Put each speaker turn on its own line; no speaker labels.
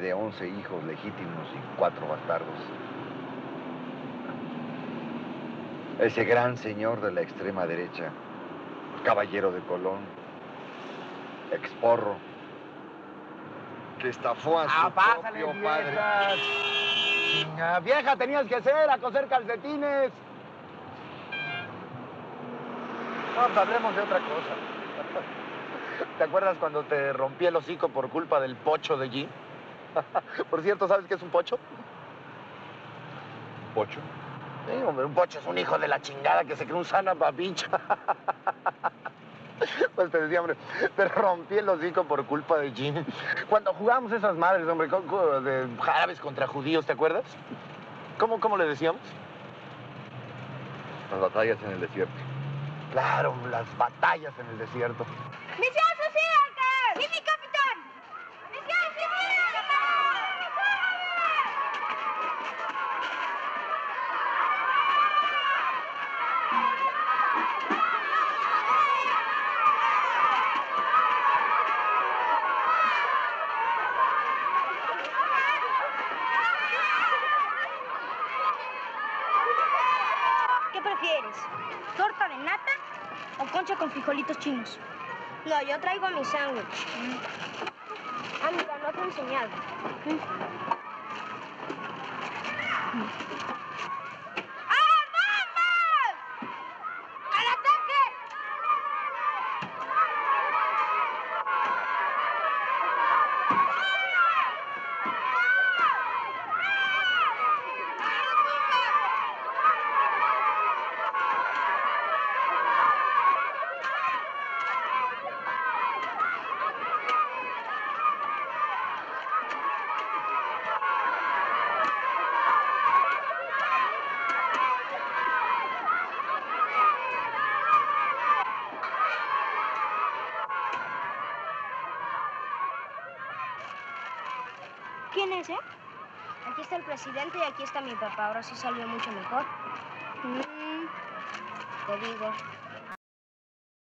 de 11 hijos legítimos y cuatro bastardos. Ese gran señor de la extrema derecha, caballero de Colón, exporro, que estafó a su
Ah, pásale,
propio padre.
viejas. Vieja, tenías que hacer, a coser calcetines. No, pues hablemos de otra cosa. ¿Te acuerdas cuando te rompí el hocico por culpa del pocho de Jim? Por cierto, ¿sabes qué es un pocho?
¿Pocho?
Sí, hombre, un pocho es un hijo de la chingada que se cree un sana papicha. Pues te decía, hombre, te rompí el hocico por culpa de Jim. Cuando jugamos esas madres, hombre, de árabes contra judíos, ¿te acuerdas? ¿Cómo, cómo le decíamos?
Las batallas en el desierto.
Claro, las batallas en el desierto.
¡Misión suicida! ¡Sí, ¿Qué prefieres? ¿Torta de nata o concha con frijolitos chinos? No, yo traigo mi sándwich. Ah, mira, no te he enseñado. ¡Ah, ¿Quién es, eh? Aquí está el presidente y aquí está mi papá. Ahora sí salió mucho mejor. Mm, te digo.